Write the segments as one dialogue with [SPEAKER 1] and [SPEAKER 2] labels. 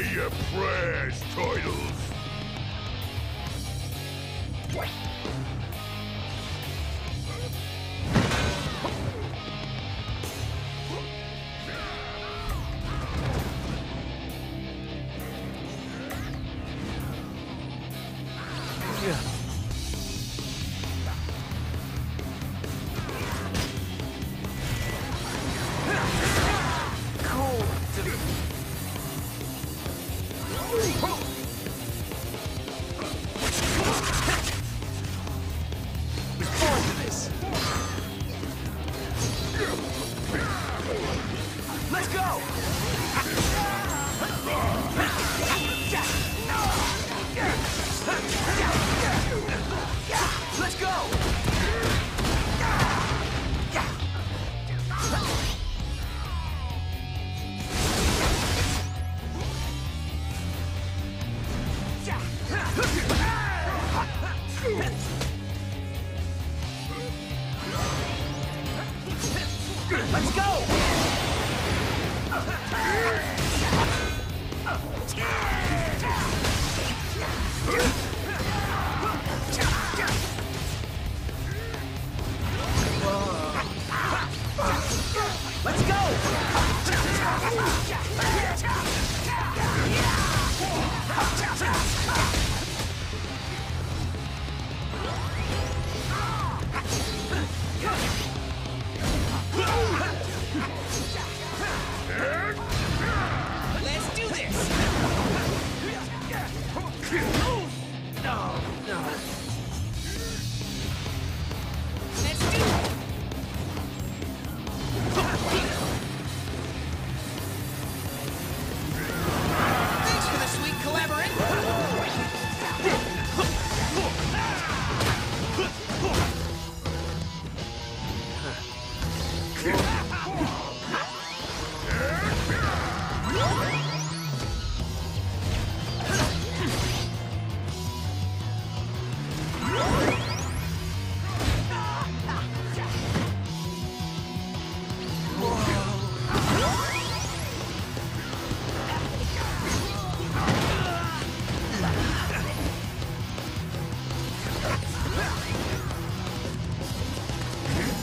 [SPEAKER 1] your prayers, turtles.
[SPEAKER 2] Forward Let's go!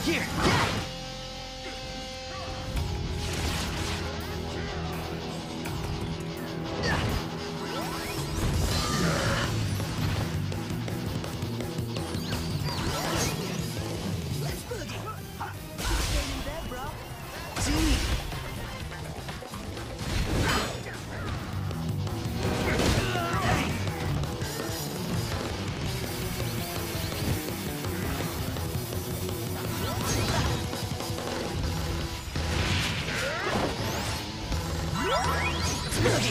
[SPEAKER 2] Here.
[SPEAKER 1] Blast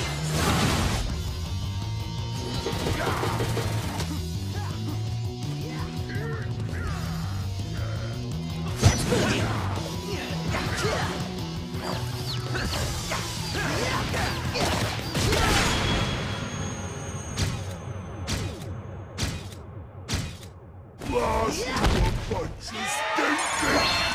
[SPEAKER 1] you a bunch of stinkers!